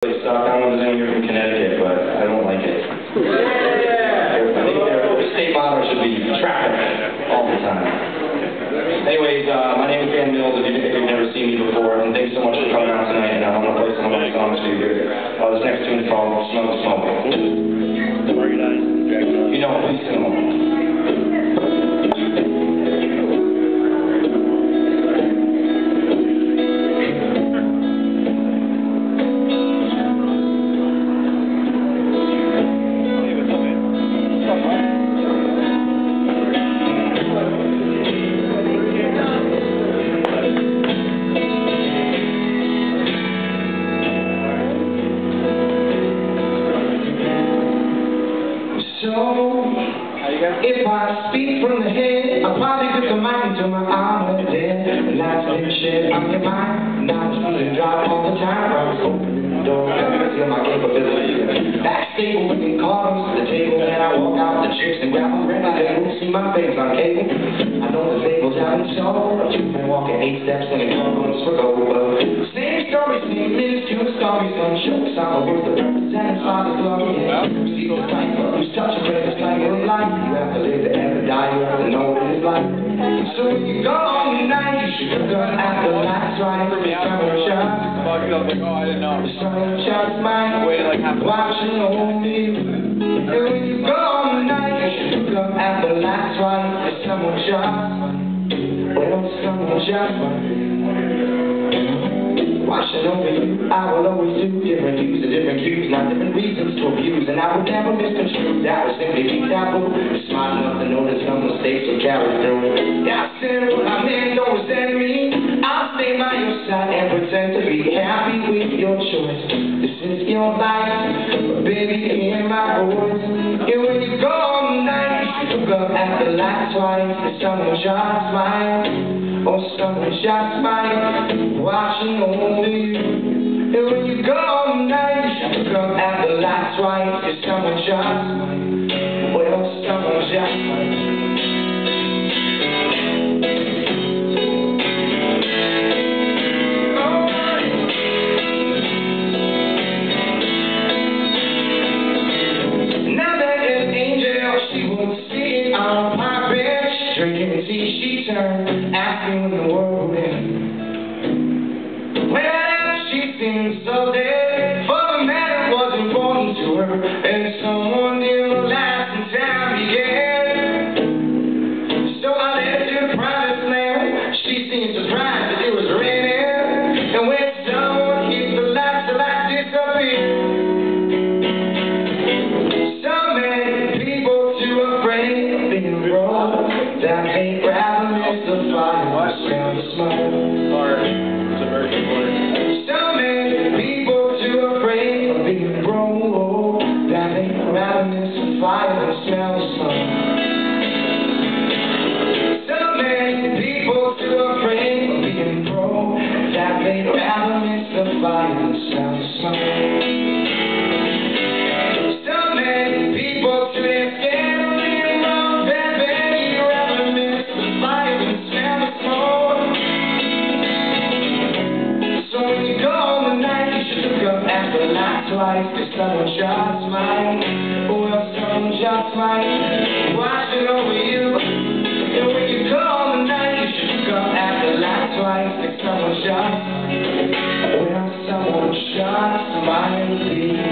really suck. I don't know if there's anyone here from Connecticut, but I don't like it. I think their state motto should be traffic all the time. Anyways, uh, my name is Dan Mills, if, you, if you've never seen me before, and thanks so much for coming out tonight, and I'm going to play some of my songs for you here. Uh, this next tune is called the Smoke. You know, please sing along. If I speak from the head, I probably put the mic into my arm and then last thing shit on your mind. Now feeling dry all the time. I was opening the door, feel my capabilities. Backstage with cards, the table, and I walk out the chicks and grab them ready. They will see my face on cable. I know the labels haven't sold. You've been walking eight steps and it comes for gold. Same story, same minutes, two stories, on jokes. I'm a worth of representing Father's glory. Yeah. See the fight, who's when you go on tonight, you should the right for I. And when you go on tonight, you should the right for someone Watching over you, I will always do different views and different cues, not different reasons to abuse, and I would never misconstrue. That was simply taboo. Smart enough to notice mistakes will carry through. Got simple, I mean, don't resent me. I'll stay by your side and pretend to be happy with your choice. This is your life, but baby, hear my voice. And when you go on night, you up at the lights twice, someone just smile. Or someone just mine, watching only you. And when you go all night, you look at the right, cause someone just mine. Drinking tea, she turned, asking the world end. Well, she seemed so dead, for the matter was important to her, and someone smell the. So many people too afraid of being that miss the fire or smell the. So many people too afraid of being that fire. So the light twice, cause someone just might, well, someone just might, watching over you. And when you go on the night, you should up at the light twice, cause someone just, well, someone just might be